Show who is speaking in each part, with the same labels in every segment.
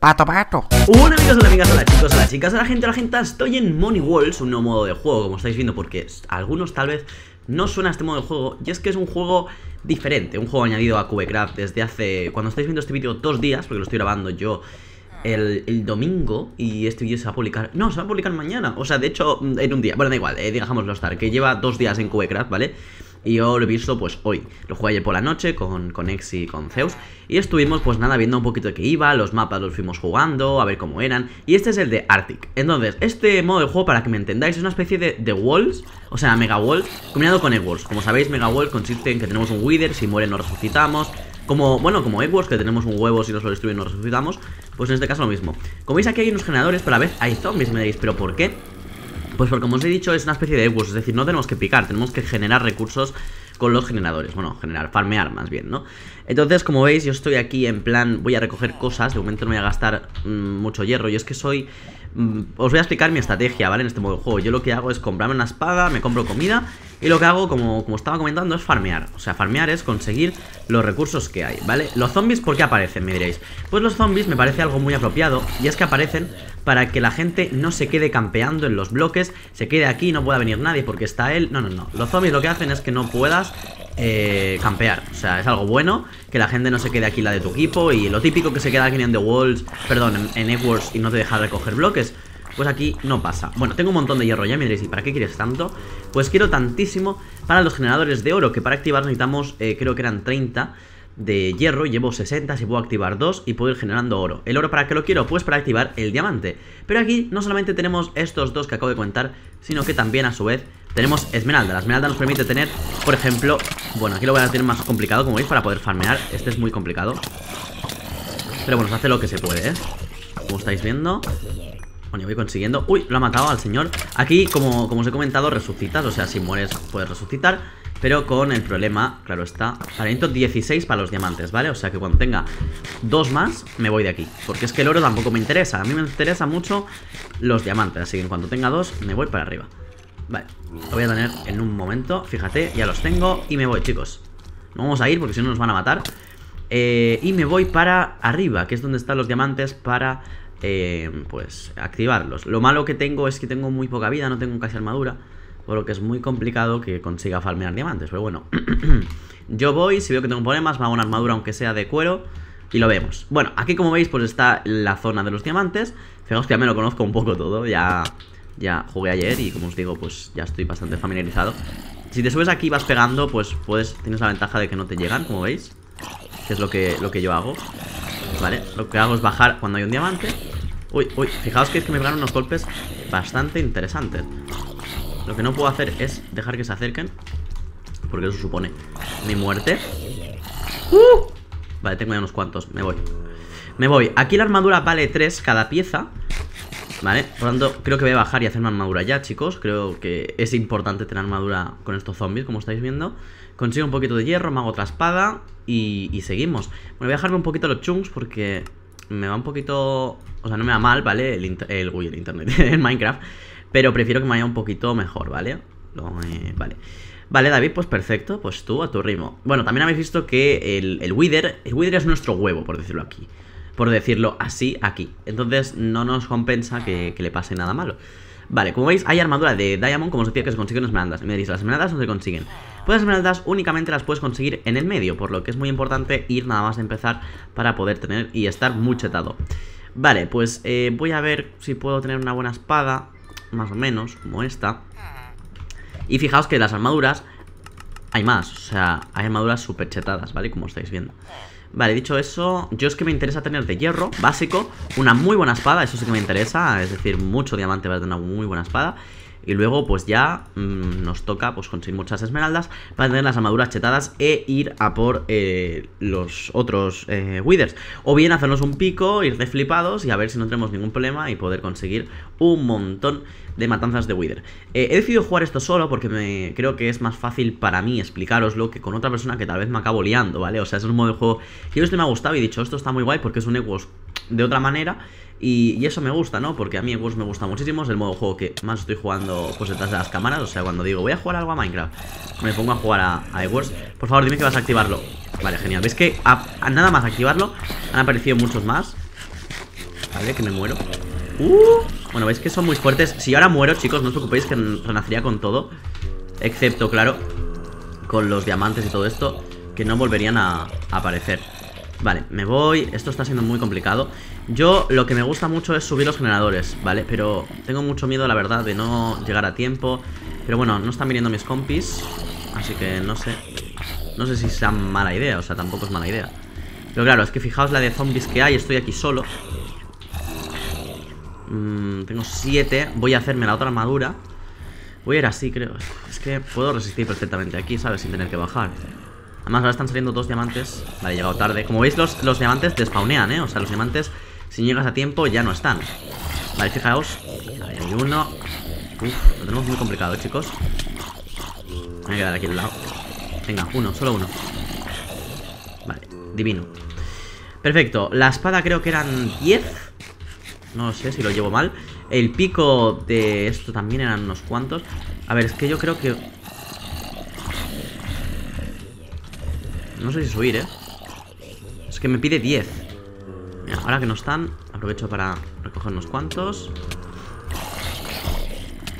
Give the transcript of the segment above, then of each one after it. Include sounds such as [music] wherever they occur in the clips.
Speaker 1: Pato, pato.
Speaker 2: Hola amigos, hola amigas, hola chicos, hola chicas, hola gente, hola gente, estoy en Money Walls, un nuevo modo de juego, como estáis viendo, porque algunos tal vez no suena este modo de juego, y es que es un juego diferente, un juego añadido a Cubecraft desde hace, cuando estáis viendo este vídeo, dos días, porque lo estoy grabando yo el, domingo, y este vídeo se va a publicar, no, se va a publicar mañana, o sea, de hecho, en un día, bueno, da igual, eh, digámoslo estar, que lleva dos días en Cubecraft, ¿vale? Y yo lo he visto pues hoy. Lo jugué ayer por la noche con, con y con Zeus. Y estuvimos pues nada viendo un poquito de qué iba. Los mapas los fuimos jugando, a ver cómo eran. Y este es el de Arctic. Entonces, este modo de juego, para que me entendáis, es una especie de, de Walls. O sea, Mega Wall combinado con Egg Walls. Como sabéis, Mega Wall consiste en que tenemos un Wither. Si muere nos resucitamos. Como, bueno, como Egg Walls, que tenemos un huevo, si nos lo destruyen nos resucitamos. Pues en este caso lo mismo. Como veis aquí hay unos generadores, pero a la vez hay zombies. Me diréis, ¿pero por qué? Pues porque como os he dicho es una especie de Egg es decir, no tenemos que picar, tenemos que generar recursos con los generadores. Bueno, generar, farmear más bien, ¿no? Entonces, como veis, yo estoy aquí en plan, voy a recoger cosas, de momento no voy a gastar mm, mucho hierro, y es que soy... Mm, os voy a explicar mi estrategia, ¿vale? En este modo de juego. Yo lo que hago es comprarme una espada, me compro comida, y lo que hago, como, como estaba comentando, es farmear. O sea, farmear es conseguir los recursos que hay, ¿vale? Los zombies, ¿por qué aparecen? Me diréis. Pues los zombies me parece algo muy apropiado, y es que aparecen para que la gente no se quede campeando en los bloques, se quede aquí, no pueda venir nadie porque está él. No, no, no. Los zombies lo que hacen es que no puedas eh, campear. O sea, es algo bueno que la gente no se quede aquí la de tu equipo y lo típico que se queda aquí en The Walls, perdón, en, en y no te deja recoger bloques. Pues aquí no pasa Bueno, tengo un montón de hierro ya, me diréis, ¿y para qué quieres tanto? Pues quiero tantísimo para los generadores de oro Que para activar necesitamos, eh, creo que eran 30 de hierro, llevo 60, si puedo activar 2 y puedo ir generando oro. ¿El oro para qué lo quiero? Pues para activar el diamante. Pero aquí no solamente tenemos estos dos que acabo de contar, sino que también a su vez tenemos esmeralda. La esmeralda nos permite tener, por ejemplo, bueno, aquí lo voy a tener más complicado, como veis, para poder farmear. Este es muy complicado. Pero bueno, se hace lo que se puede, ¿eh? Como estáis viendo. Bueno, voy consiguiendo... Uy, lo ha matado al señor. Aquí, como, como os he comentado, resucitas. O sea, si mueres puedes resucitar. Pero con el problema, claro está Talento 16 para los diamantes, ¿vale? O sea que cuando tenga dos más, me voy de aquí. Porque es que el oro tampoco me interesa. A mí me interesa mucho los diamantes Así que en cuanto tenga dos, me voy para arriba. Vale, lo voy a tener en un momento Fíjate, ya los tengo y me voy, chicos. No vamos a ir porque si no nos van a matar. Eh, Y me voy para arriba Que es donde están los diamantes para... Eh, pues activarlos. Lo malo que tengo es que tengo muy poca vida No tengo casi armadura por lo que es muy complicado que consiga farmear diamantes. Pero bueno, [clears throat] yo voy, si veo que tengo problemas, me hago una armadura aunque sea de cuero y lo vemos. Bueno, aquí como veis pues está la zona de los diamantes. Fijaos que ya me lo conozco un poco todo, ya, ya jugué ayer y como os digo pues ya estoy bastante familiarizado. Si te subes aquí y vas pegando pues puedes, tienes la ventaja de que no te llegan, como veis. Que es lo que, lo que yo hago. Vale, lo que hago es bajar cuando hay un diamante. Uy, uy, fijaos que es que me pegan unos golpes bastante interesantes. Lo que no puedo hacer es dejar que se acerquen Porque eso supone mi muerte. ¡Uh! Vale, tengo ya unos cuantos, me voy. Me voy, aquí la armadura vale 3 cada pieza Vale, por lo tanto creo que voy a bajar y hacerme armadura ya, chicos. Creo que es importante tener armadura con estos zombies, como estáis viendo. Consigo un poquito de hierro, me hago otra espada y, seguimos. Bueno, voy a dejarme un poquito los chunks porque me va un poquito... O sea, no me va mal, ¿vale? El, el, uy, el internet, [laughs] en Minecraft pero prefiero que me vaya un poquito mejor, ¿vale? Eh, vale. Vale, David, pues perfecto, pues tú a tu ritmo. Bueno, también habéis visto que el, el Wither, el Wither es nuestro huevo, por decirlo aquí. Por decirlo así, aquí. Entonces no nos compensa que, le pase nada malo. Vale, como veis, hay armadura de Diamond, como os decía, que se consiguen esmeraldas. Y me diréis, ¿las esmeraldas no se consiguen? Pues las esmeraldas únicamente las puedes conseguir en el medio, por lo que es muy importante ir nada más a empezar para poder tener y estar muy chetado. Vale, pues eh, voy a ver si puedo tener una buena espada más o menos, como esta. Y fijaos que las armaduras hay más, o sea, hay armaduras super chetadas, ¿vale? Como estáis viendo. Vale, dicho eso, yo es que me interesa tener de hierro básico, una muy buena espada, eso sí que me interesa, es decir, mucho diamante para tener una muy buena espada. Y luego pues ya mm, nos toca pues conseguir muchas esmeraldas para tener las armaduras chetadas e ir a por eh, los otros eh. O bien hacernos un pico, ir de flipados y a ver si no tenemos ningún problema y poder conseguir un montón de matanzas de wither. Eh, he decidido jugar esto solo porque me creo que es más fácil para mí explicaroslo que con otra persona que tal vez me acabo liando, ¿vale? O sea, es un modo de juego que yo este me ha gustado y he dicho, esto está muy guay porque es un Equos de otra manera y, eso me gusta, ¿no? Porque a mí Equus me gusta muchísimo, es el modo juego que más estoy jugando pues detrás de las cámaras, o sea, cuando digo voy a jugar algo a Minecraft, me pongo a jugar a, a Por favor, dime que vas a activarlo. Vale, genial. ¿Ves que nada más activarlo han aparecido muchos más? Vale, que me muero uh, Bueno, veis que son muy fuertes Si ahora muero, chicos, no os preocupéis que renacería con todo Excepto, claro Con los diamantes y todo esto Que no volverían a, aparecer Vale, me voy. Esto está siendo muy complicado. Yo lo que me gusta mucho es subir los generadores ¿Vale? Pero tengo mucho miedo, la verdad, de no llegar a tiempo. Pero bueno, no están viniendo mis compis Así que no sé. No sé si sea mala idea, o sea, tampoco es mala idea. Pero claro, es que fijaos la de zombies que hay Estoy aquí solo. Mm, Tengo siete Voy a hacerme la otra armadura. Voy a ir así, creo. Es que puedo resistir perfectamente aquí, ¿sabes? Sin tener que bajar Además ahora están saliendo dos diamantes. Vale, he llegado tarde. Como veis los, los diamantes despawnean, ¿eh? O sea, los diamantes Si llegas a tiempo ya no están. Vale, fijaos. Hay uno. Uf, lo tenemos muy complicado, chicos Me voy a quedar aquí al lado. Venga, uno, solo uno. Vale, divino. Perfecto, la espada creo que eran 10 No sé si lo llevo mal. El pico de esto también eran unos cuantos. A ver, es que yo creo que No sé si subir, ¿eh? Es que me pide 10 Mira, ahora que no están Aprovecho para recoger unos cuantos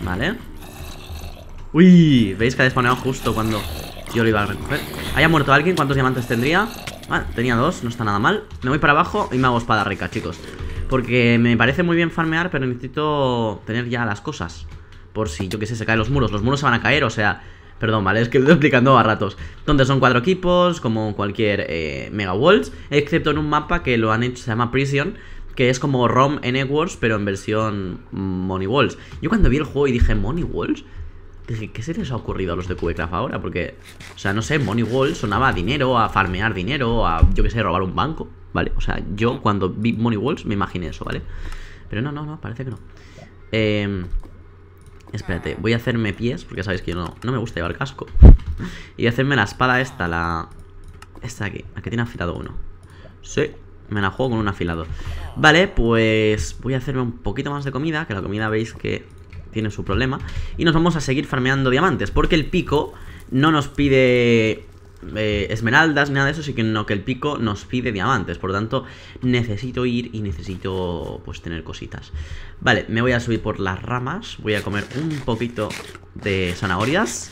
Speaker 2: Vale Uy, ¿veis que ha despawnado justo cuando yo lo iba a recoger? ¿Haya muerto alguien? ¿Cuántos diamantes tendría? Vale, tenía dos, no está nada mal Me voy para abajo y me hago espada rica, chicos Porque me parece muy bien farmear Pero necesito tener ya las cosas Por si, yo que sé, se caen los muros Los muros se van a caer, o sea Perdón, ¿vale? Es que lo estoy explicando a ratos. Donde son cuatro equipos, como cualquier eh, Mega Walls, excepto en un mapa que lo han hecho, se llama Prison, que es como ROM en Wars, pero en versión Money Walls. Yo cuando vi el juego y dije, ¿Money Walls? Dije, ¿qué se les ha ocurrido a los de Cubecraft ahora? Porque, o sea, no sé, Money Walls sonaba a dinero, a farmear dinero, a, yo qué sé, robar un banco, ¿vale? O sea, yo cuando vi Money Walls me imaginé eso, ¿vale? Pero no, no, no, parece que no. Eh... Espérate, voy a hacerme pies Porque sabéis que yo no, no me gusta llevar casco. Y hacerme la espada esta La... Esta de aquí, la tiene afilado uno. Sí, me la juego con un afilado. Vale, pues voy a hacerme un poquito más de comida Que la comida veis que tiene su problema. Y nos vamos a seguir farmeando diamantes Porque el pico no nos pide eh, esmeraldas, nada de eso, sino que el pico nos pide diamantes. Por lo tanto, necesito ir y necesito pues tener cositas. Vale, me voy a subir por las ramas. Voy a comer un poquito de zanahorias.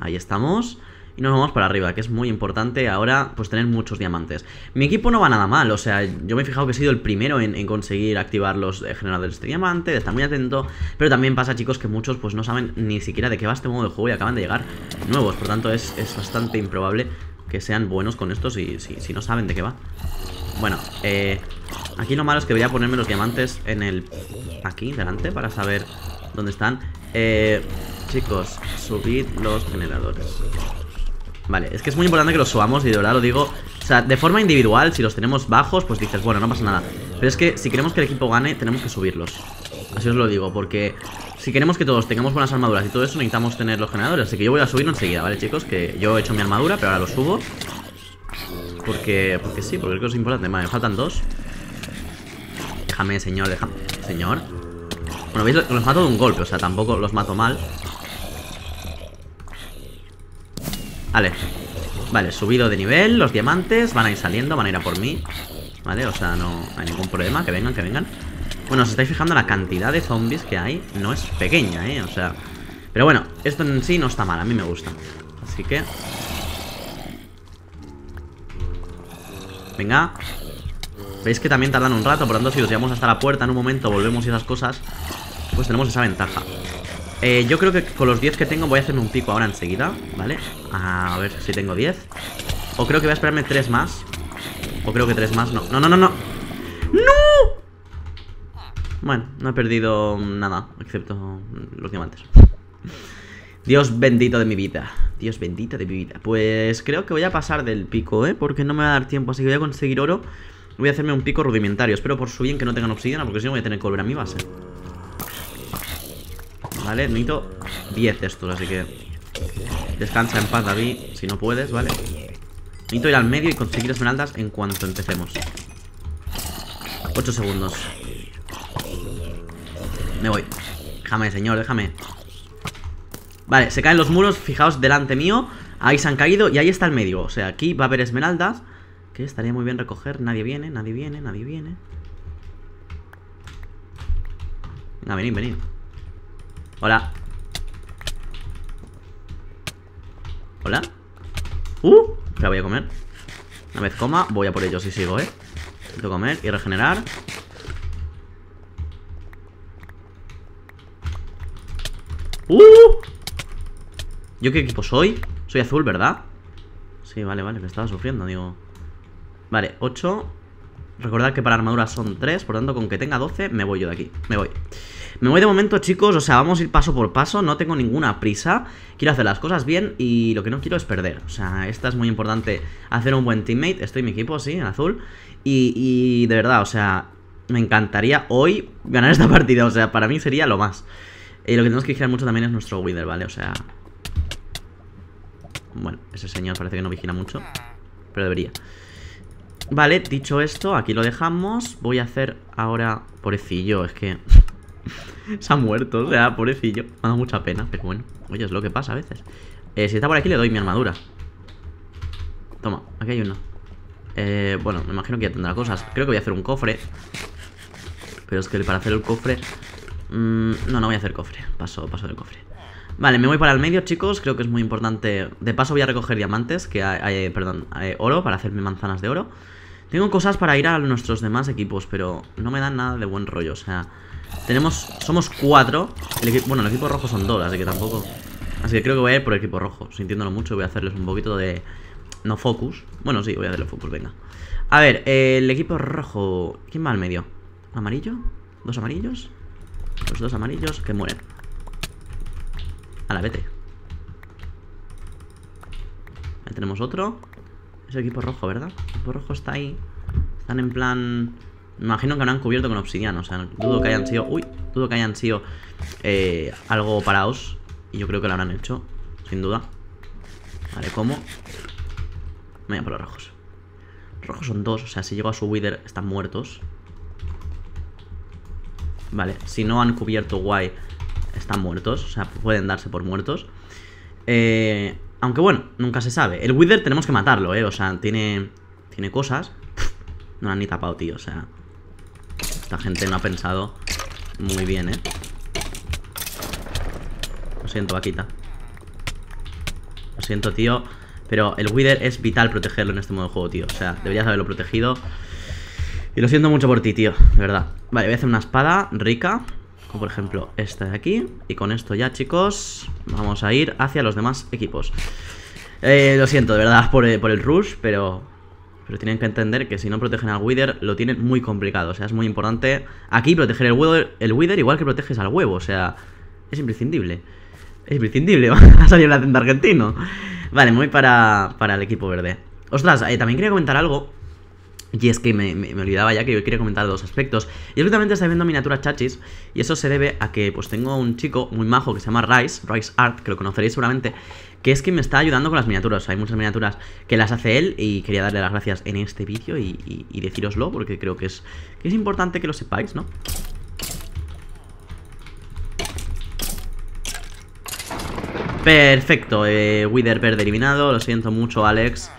Speaker 2: Ahí estamos. Y nos vamos para arriba, que es muy importante ahora pues tener muchos diamantes. Mi equipo no va nada mal, o sea, yo me he fijado que he sido el primero en, conseguir activar los eh, generadores de diamante, de estar muy atento. Pero también pasa, chicos, que muchos pues no saben ni siquiera de qué va este modo de juego y acaban de llegar nuevos. Por tanto, es, bastante improbable que sean buenos con esto si, si, no saben de qué va. Bueno, eh, aquí lo malo es que voy a ponerme los diamantes en el... Aquí, delante, para saber dónde están. Eh, chicos, subid los generadores. Vale, es que es muy importante que los subamos y de verdad lo digo O sea, de forma individual, si los tenemos bajos, pues dices, bueno, no pasa nada Pero es que si queremos que el equipo gane, tenemos que subirlos. Así os lo digo, porque si queremos que todos tengamos buenas armaduras y todo eso, necesitamos tener los generadores. Así que yo voy a subirlo enseguida, ¿vale, chicos? Que yo he hecho mi armadura, pero ahora lo subo. Porque, porque sí, porque creo que es importante. Vale, me faltan dos. Déjame, señor, déjame Señor. Bueno, veis, los mato de un golpe, o sea, tampoco los mato mal Vale. Subido de nivel Los diamantes van a ir saliendo, van a ir a por mí. Vale, o sea, no hay ningún problema Que vengan, que vengan. Bueno, os estáis fijando la cantidad de zombies que hay. No es pequeña, eh, o sea Pero bueno, esto en sí no está mal, a mí me gusta. Así que Venga. Veis que también tardan un rato Por lo tanto, si los llevamos hasta la puerta en un momento Volvemos y esas cosas Pues tenemos esa ventaja eh, yo creo que con los 10 que tengo voy a hacerme un pico ahora enseguida, ¿vale? A ver si tengo 10 O creo que voy a esperarme 3 más. O creo que 3 más, no. No, no, no, no. ¡No! Bueno, no he perdido nada Excepto los diamantes. Dios bendito de mi vida. Dios bendito de mi vida. Pues creo que voy a pasar del pico, ¿eh? Porque no me va a dar tiempo Así que voy a conseguir oro. Voy a hacerme un pico rudimentario. Espero por su bien que no tengan obsidiana Porque si no voy a tener que volver a mi base Vale, necesito 10 de estos, así que Descansa en paz, David, si no puedes, ¿vale? Necesito ir al medio y conseguir esmeraldas en cuanto empecemos. 8 segundos. Me voy. Déjame, señor, déjame. Vale, se caen los muros, fijaos delante mío. Ahí se han caído y ahí está el medio. O sea, aquí va a haber esmeraldas Que estaría muy bien recoger. Nadie viene, nadie viene, nadie viene. Venga, venid, venid Hola. Hola. Uh, la voy a comer. Una vez coma, voy a por ellos y sigo, eh Necesito comer y regenerar. ¡Uh! ¿Yo qué equipo soy? Soy azul, ¿verdad? Sí, vale, vale, que estaba sufriendo, digo. Vale, 8 Recordad que para armaduras son 3 Por tanto, con que tenga 12, me voy yo de aquí. Me voy Me voy de momento, chicos O sea, vamos a ir paso por paso No tengo ninguna prisa Quiero hacer las cosas bien Y lo que no quiero es perder. O sea, esta es muy importante Hacer un buen teammate Estoy en mi equipo, sí, en azul Y, y de verdad, o sea Me encantaría hoy ganar esta [laughs] partida O sea, para mí sería lo más. Y lo que tenemos que vigilar mucho también es nuestro Wither, ¿vale? O sea... Bueno, ese señor parece que no vigila mucho Pero debería. Vale, dicho esto, aquí lo dejamos Voy a hacer ahora... Pobrecillo, es que... [laughs] [laughs] Se ha muerto, o sea, pobrecillo. Me ha dado mucha pena, pero bueno. Oye, es lo que pasa a veces. Eh, Si está por aquí le doy mi armadura. Toma, aquí hay uno eh, Bueno, me imagino que ya tendrá cosas. Creo que voy a hacer un cofre. Pero es que para hacer el cofre mmm, No, no voy a hacer cofre. Paso, paso del cofre. Vale, me voy para el medio, chicos. Creo que es muy importante. De paso voy a recoger diamantes Que hay, perdón, hay oro Para hacerme manzanas de oro tengo cosas para ir a nuestros demás equipos, pero no me dan nada de buen rollo, o sea... Tenemos... Somos cuatro. bueno, el equipo rojo son dos, así que tampoco... Así que creo que voy a ir por el equipo rojo. Sintiéndolo mucho, voy a hacerles un poquito de... No focus. Bueno, sí, voy a hacerle focus, venga. A ver, el equipo rojo... ¿Quién va al medio? ¿Amarillo? ¿Dos amarillos? Los dos amarillos que mueren. A la vete. Ahí tenemos otro. Es el equipo rojo, ¿verdad? El equipo rojo está ahí. Están en plan... Me imagino que lo han cubierto con obsidiana. O sea, dudo que hayan sido... Uy, dudo que hayan sido eh, algo parados. Y yo creo que lo habrán hecho, sin duda. Vale, ¿cómo? Me voy a por los rojos. Rojos son dos, o sea, si llego a su Wither están muertos. Vale, si no han cubierto guay, están muertos. O sea, pueden darse por muertos. Eh, aunque bueno, nunca se sabe. El Wither tenemos que matarlo, ¿eh? O sea, tiene, tiene cosas. no han ni tapado, tío. O sea, esta gente no ha pensado muy bien, ¿eh? Lo siento, vaquita. Lo siento, tío. Pero el Wither es vital protegerlo en este modo de juego, tío. O sea, deberías haberlo protegido. Y lo siento mucho por ti, tío. De verdad. Vale, voy a hacer una espada rica. Como por ejemplo esta de aquí. Y con esto ya chicos Vamos a ir hacia los demás equipos. Eh, Lo siento de verdad por, eh, por, el rush Pero pero tienen que entender que si no protegen al Wither Lo tienen muy complicado. O sea es muy importante aquí proteger el Wither, el wither igual que proteges al huevo. O sea es imprescindible. Es imprescindible. [laughs] Va a salir el acento argentino. Vale, muy para, para el equipo verde. Ostras, eh, también quería comentar algo y es que me, olvidaba ya que yo quería comentar dos aspectos. Y últimamente estoy viendo miniaturas chachis. Y eso se debe a que pues tengo un chico muy majo que se llama Rice, Rice Art, que lo conoceréis seguramente. Que es que me está ayudando con las miniaturas. Hay muchas miniaturas que las hace él. Y quería darle las gracias en este vídeo y, y, deciroslo. Porque creo que es, que es importante que lo sepáis, ¿no? Perfecto, eh, Wither verde eliminado Lo siento mucho, Alex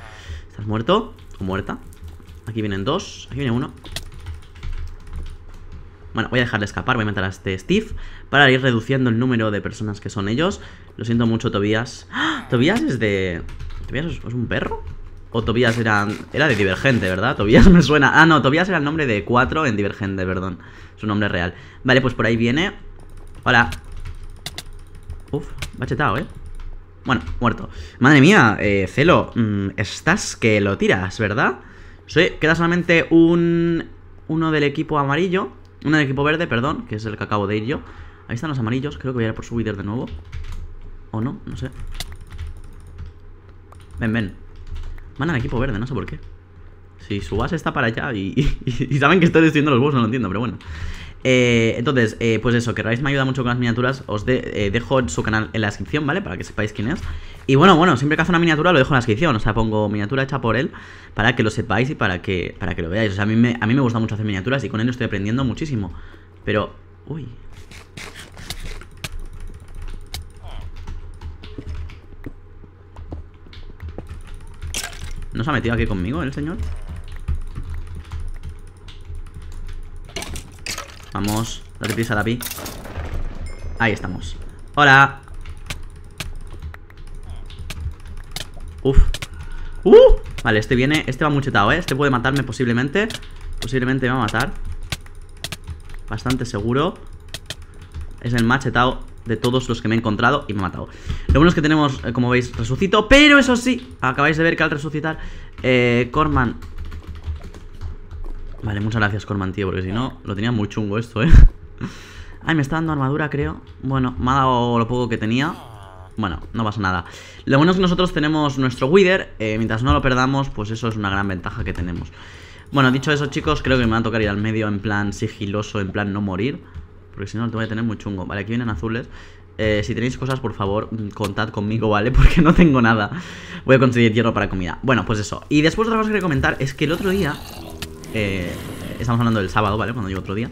Speaker 2: ¿Estás muerto? ¿O muerta? Aquí vienen dos, aquí viene uno Bueno, voy a dejarle escapar, voy a matar a este Steve Para ir reduciendo el número de personas que son ellos Lo siento mucho, Tobías ¡Ah! Tobías es de... ¿Tobías es un perro? O Tobías era, era de Divergente, ¿verdad? Tobías me suena... Ah, no, Tobías era el nombre de 4 en Divergente, perdón Su nombre real Vale, pues por ahí viene Hola Uf, bachetado, ¿eh? Bueno, muerto Madre mía, eh, Celo mm, Estás que lo tiras, ¿verdad? Sí, queda solamente un... Uno del equipo amarillo Uno del equipo verde, perdón Que es el que acabo de ir yo. Ahí están los amarillos Creo que voy a ir por su Wither de nuevo. O no, no sé. Ven, ven. Van al equipo verde, no sé por qué. Si su base está para allá y, [laughs] y, saben que estoy destruyendo los boss, no lo entiendo, pero bueno eh, entonces, eh, pues eso, que Rice me ayuda mucho con las miniaturas Os eh, dejo su canal en la descripción, ¿vale? Para que sepáis quién es Y bueno, bueno, siempre que hace una miniatura lo dejo en la descripción O sea, pongo miniatura hecha por él Para que lo sepáis y para que, para que lo veáis O sea, a mí, me, a mí me gusta mucho hacer miniaturas Y con él estoy aprendiendo muchísimo Pero, uy ¿No se ha metido aquí conmigo el señor? Vamos, date prisa, Tapi. Ahí estamos. Hola. Uf. ¡Uh! Vale, este viene, este va muy chetado, ¿eh? Este puede matarme posiblemente Posiblemente me va a matar Bastante seguro Es el más chetado de todos los que me he encontrado Y me ha matado Lo bueno es que tenemos, eh, como veis, resucito Pero eso sí, acabáis de ver que al resucitar eh, Corman Vale, muchas gracias Corman, tío Porque si no, lo tenía muy chungo esto, ¿eh? [laughs] Ay, me está dando armadura, creo. Bueno, me ha dado lo poco que tenía. Bueno, no pasa nada. Lo bueno es que nosotros tenemos nuestro Wither. Eh, Mientras no lo perdamos, pues eso es una gran ventaja que tenemos. Bueno, dicho eso chicos Creo que me va a tocar ir al medio en plan sigiloso En plan no morir. Porque si no, te voy a tener muy chungo. Vale, aquí vienen azules. Eh, si tenéis cosas, por favor, contad conmigo, ¿vale? [laughs] Porque no tengo nada. Voy a conseguir hierro para comida. Bueno, pues eso. Y después otra cosa que quería comentar Es que el otro día eh, Estamos hablando del sábado, ¿vale? Cuando digo otro día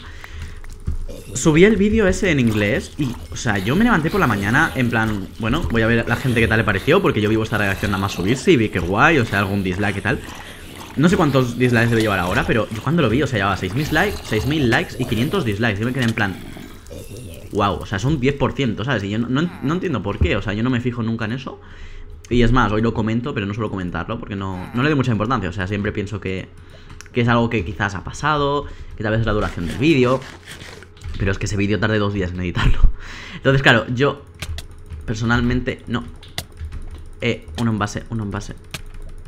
Speaker 2: subí el vídeo ese en inglés y, o sea, yo me levanté por la mañana en plan, bueno, voy a ver a la gente qué tal le pareció, porque yo vi vuestra reacción nada más subirse y vi que guay, o sea, algún dislike y tal. No sé cuántos dislikes debe llevar ahora, pero yo cuando lo vi, o sea, llevaba 6.000 likes, 6.000 likes y 500 dislikes. Yo me quedé en plan, wow, o sea, son 10%, ¿sabes? Y yo no, no, entiendo por qué, o sea, yo no me fijo nunca en eso. Y es más, hoy lo comento, pero no suelo comentarlo porque no, no le doy mucha importancia. O sea, siempre pienso que, que es algo que quizás ha pasado, que tal vez es la duración del vídeo. Pero es que ese vídeo tarde dos días en editarlo. [laughs] Entonces, claro, yo personalmente no. Eh, uno en base, uno en base.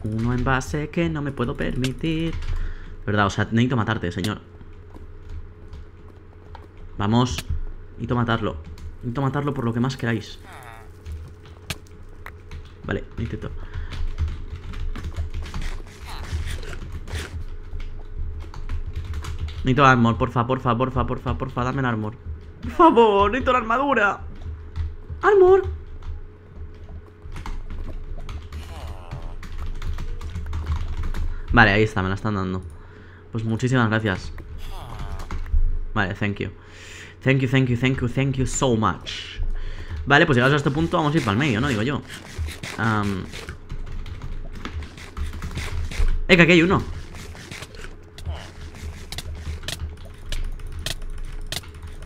Speaker 2: Uno en base que no me puedo permitir. ¿Verdad? O sea, necesito matarte, señor. Vamos. Necesito matarlo. Necesito matarlo por lo que más queráis. Vale, intento. Necesito armor, porfa, porfa, porfa, porfa, porfa, dame el armor. Por favor, necesito la armadura. Armor. Vale, ahí está, me la están dando. Pues muchísimas gracias. Vale, thank you. Thank you, thank you, thank you, thank you so much. Vale, pues llegados a este punto vamos a ir para el medio, ¿no? Digo yo. Eh, que aquí hay uno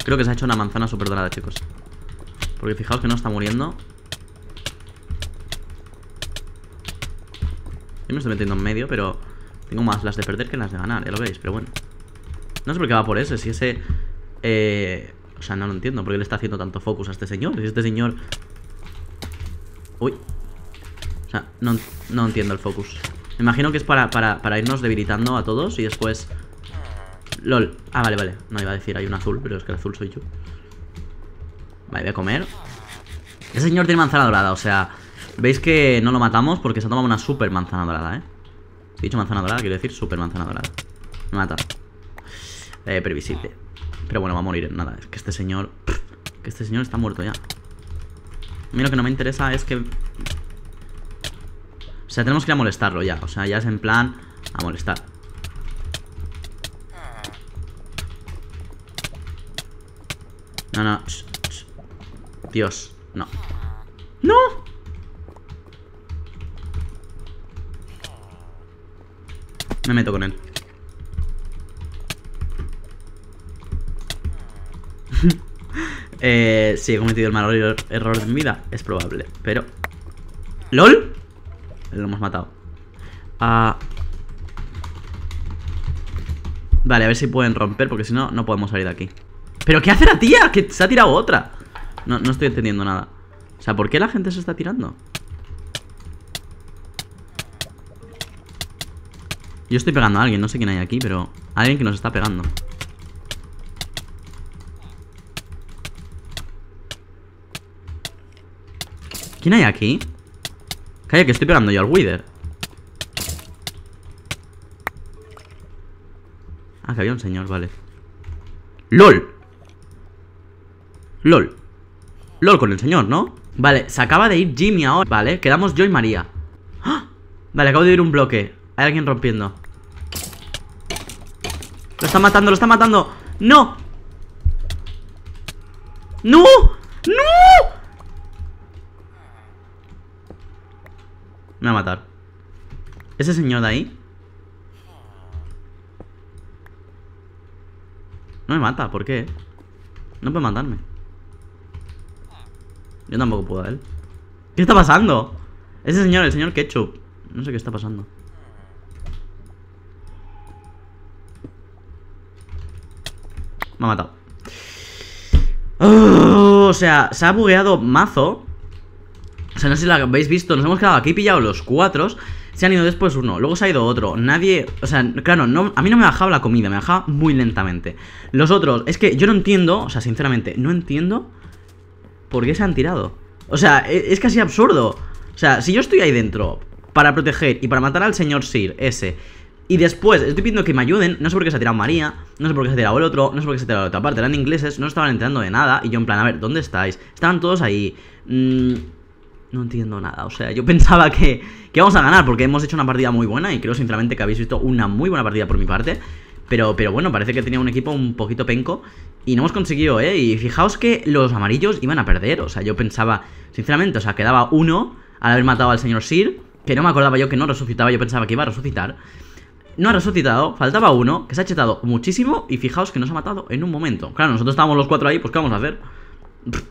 Speaker 2: Creo que se ha hecho una manzana súper dorada, chicos. Porque fijaos que no está muriendo. Yo me estoy metiendo en medio, pero Tengo más las de perder que las de ganar, ya lo veis, pero bueno. No sé por qué va por ese, si ese eh, O sea, no lo entiendo ¿Por qué le está haciendo tanto focus a este señor? Si este señor Uy O sea, no, no entiendo el focus. Me imagino que es para, para, para irnos debilitando a todos Y después LOL. Ah, vale, vale. No iba a decir hay un azul, pero es que el azul soy yo. Vale, voy a comer. Ese señor tiene manzana dorada, o sea... Veis que no lo matamos porque se ha tomado una super manzana dorada, ¿eh? He dicho manzana dorada, quiero decir super manzana dorada. Me mata. Eh, previsible. Pero bueno, va a morir nada. Es que este señor... que este señor está muerto ya. A mí lo que no me interesa es que... O sea, tenemos que ir a molestarlo ya. O sea, ya es en plan... A molestar. No, no. Dios, no. ¡No! Me meto con él. [laughs] eh, sí, he cometido el mayor error de mi vida. Es probable, pero... ¿LOL? Lo hemos matado. Ah... Vale, a ver si pueden romper, porque si no, no podemos salir de aquí. ¿Pero qué hace la tía? Que se ha tirado otra No, no estoy entendiendo nada O sea, ¿por qué la gente se está tirando? Yo estoy pegando a alguien, no sé quién hay aquí Pero alguien que nos está pegando ¿Quién hay aquí? Calla, que estoy pegando yo al Wither Ah, que había un señor, vale ¡LOL! LOL LOL con el señor, ¿no? Vale, se acaba de ir Jimmy ahora Vale, quedamos yo y María ¡Ah! Vale, acabo de ir un bloque Hay alguien rompiendo Lo está matando, lo está matando ¡No! ¡No! ¡No! Me va a matar ¿Ese señor de ahí? No me mata, ¿por qué? No puede matarme. Yo tampoco puedo él. ¿Qué está pasando? Ese señor, el señor Ketchup. No sé qué está pasando. Me ha matado. Oh, o sea, se ha bugueado mazo. O sea, no sé si lo habéis visto. Nos hemos quedado aquí pillados los cuatro. Se han ido después uno, luego se ha ido otro. Nadie. O sea, claro, no, a mí no me ha bajado la comida, me bajaba muy lentamente. Los otros, es que yo no entiendo, o sea, sinceramente, no entiendo por qué se han tirado. O sea, es, es casi absurdo. O sea, si yo estoy ahí dentro para proteger y para matar al señor Sir ese y después estoy pidiendo que me ayuden, no sé por qué se ha tirado María, no sé por qué se ha tirado el otro, no sé por qué se ha tirado la otra parte, eran ingleses, no estaban enterando de nada, y yo en plan, a ver, ¿dónde estáis? Estaban todos ahí. Mm, no entiendo nada, o sea, yo [laughs] pensaba que, que vamos a ganar porque hemos hecho una partida muy buena y creo sinceramente que habéis visto una muy buena partida por mi parte. Pero, pero bueno, parece que tenía un equipo un poquito penco y no hemos conseguido, ¿eh? Y fijaos que los amarillos iban a perder, o sea, yo pensaba, sinceramente, o sea, quedaba uno al haber matado al señor Sir, que no me acordaba yo que no resucitaba, yo pensaba que iba a resucitar. No ha resucitado, faltaba uno, que se ha chetado muchísimo y fijaos que nos ha matado en un momento. Claro, nosotros estábamos los cuatro ahí, pues ¿qué vamos a hacer?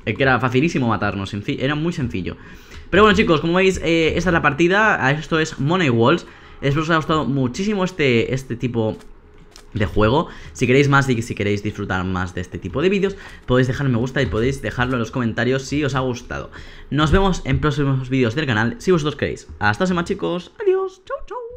Speaker 2: Es que era facilísimo matarnos, era muy sencillo. Pero bueno chicos, como veis, eh, esta es la partida, esto es Money Walls. Espero que os haya gustado muchísimo este, este tipo de juego. Si queréis más y si queréis disfrutar más de este tipo de vídeos, podéis dejar me gusta y podéis dejarlo en los comentarios si os ha gustado. Nos vemos en próximos vídeos del canal si vosotros queréis. Hasta semana chicos, adiós, chau chau.